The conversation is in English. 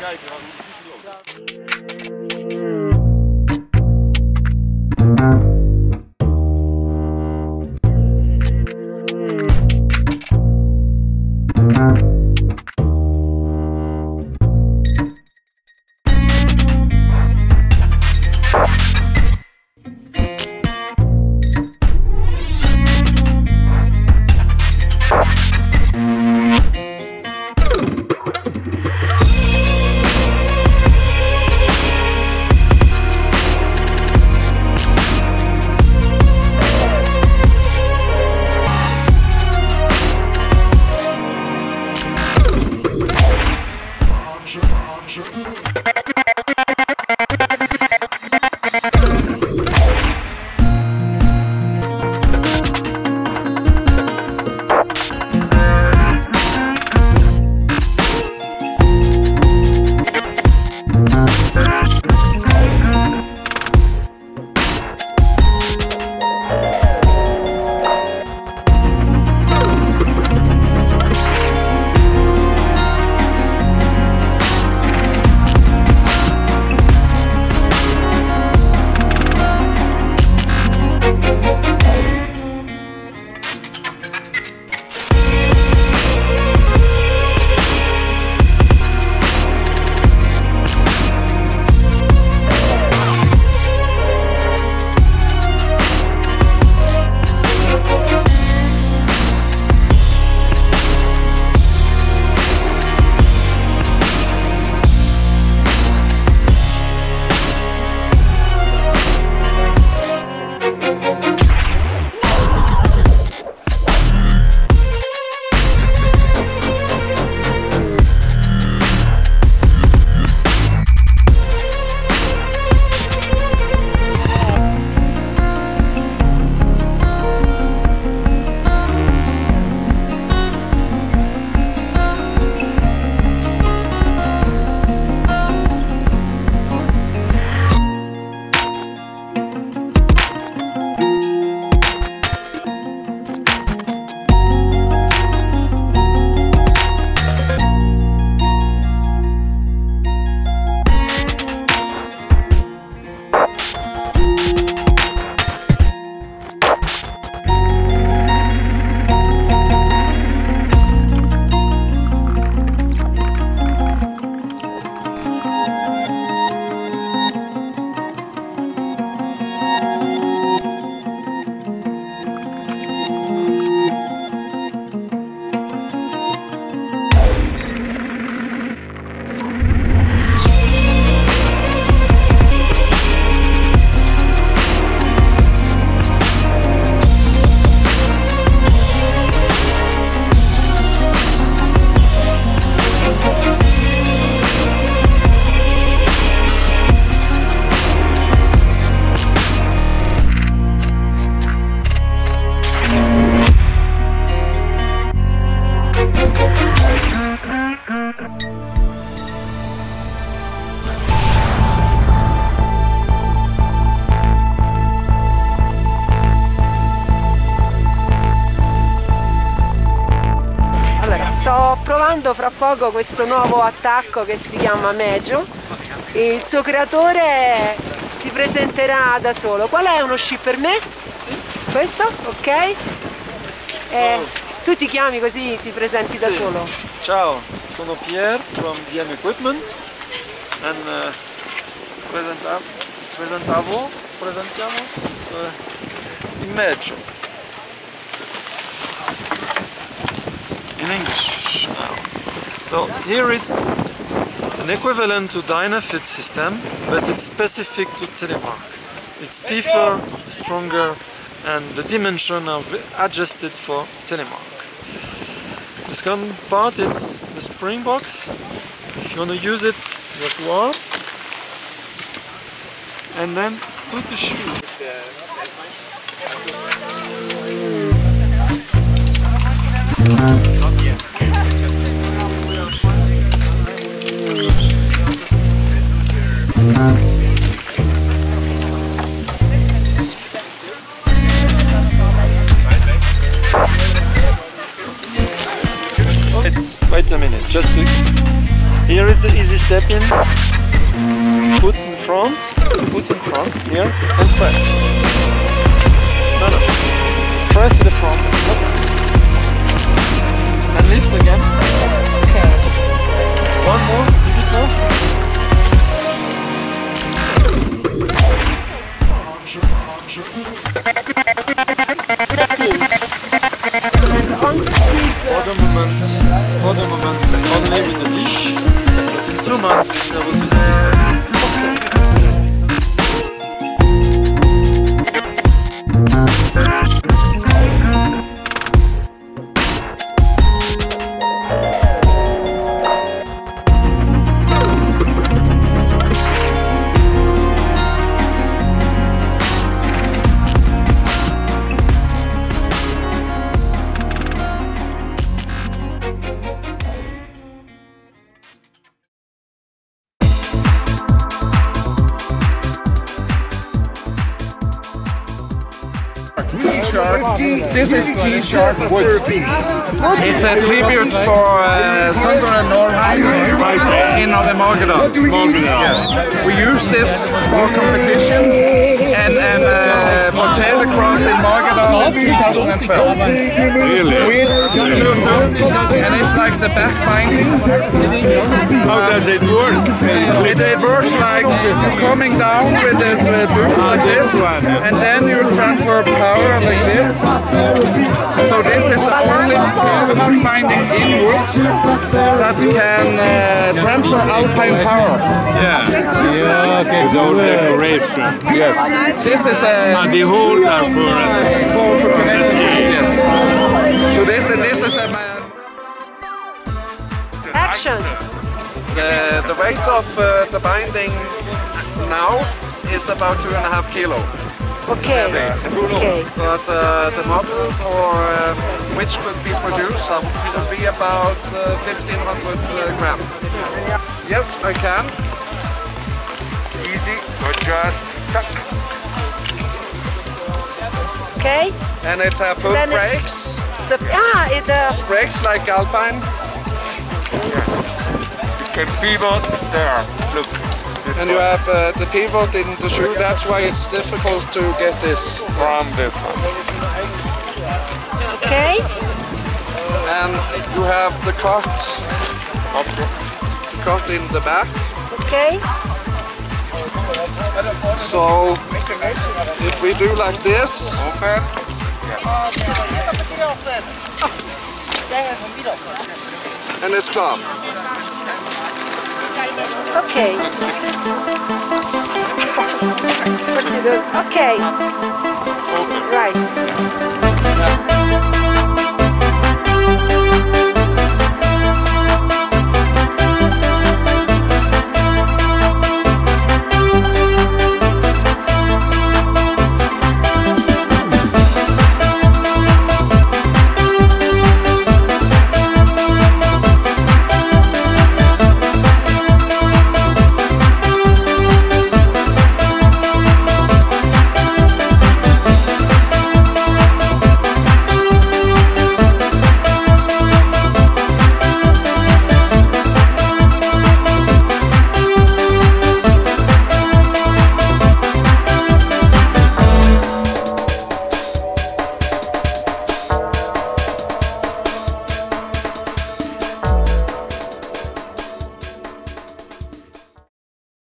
kijken hoe het loopt. Provando fra poco questo nuovo attacco che si chiama Mejo. Il suo creatore si presenterà da solo. Qual è uno sci per me? Questo? Ok. Eh, tu ti chiami così ti presenti da solo. Ciao, sono Pierre from DM Equipment and uh, presenta- presentavo, presentiamo uh, il Meggio. In English now. So here it's an equivalent to Dynafit system, but it's specific to Telemark. It's stiffer, stronger, and the dimension are adjusted for Telemark. The second part is the spring box. If you want to use it, you have to arm. And then put the shoe. Just to Here is the easy step in. Put in front, put in front, here, and press. No, no. Press the front. And lift again. Ok. One more, a bit more. Step But in This is T-shirt wood. It's a tribute for uh, Sondre Norheim in the. We use this for competition and, and uh, for Telecross in Morgedal in 2012. Really? And it's like the back binding. How does it work? It, it works like coming down with the, the boot like this, and then you transfer power like this. So this is the only back binding in wood that can uh, transfer alpine power. Yeah. Yeah, okay. Without decoration. Yes. This is a And the holes are for for, for connecting. Yes. So this and this is a man. action. The, the weight of uh, the binding now is about two and a half kilo. Ok. Ok. But uh, the model for uh, which could be produced uh, will be about uh, 1500 uh, gram. Yes, I can. easy, but just tuck. Ok. And it's a foot Then brakes, the, ah, it, uh, brakes like Alpine, You can pivot there. Look. this and you have uh, the pivot in the shoe. That's why it's difficult to get this. from this one. ok. And you have the cut, Okay. cut in the back. Ok. So if we do like this, Open. and it's club. Ok. Forse. Ok. Right.